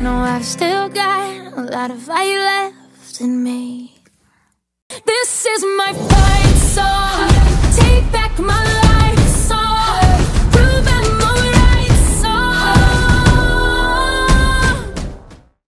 No, I've still got a lot of fight left in me.